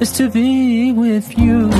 is to be with you.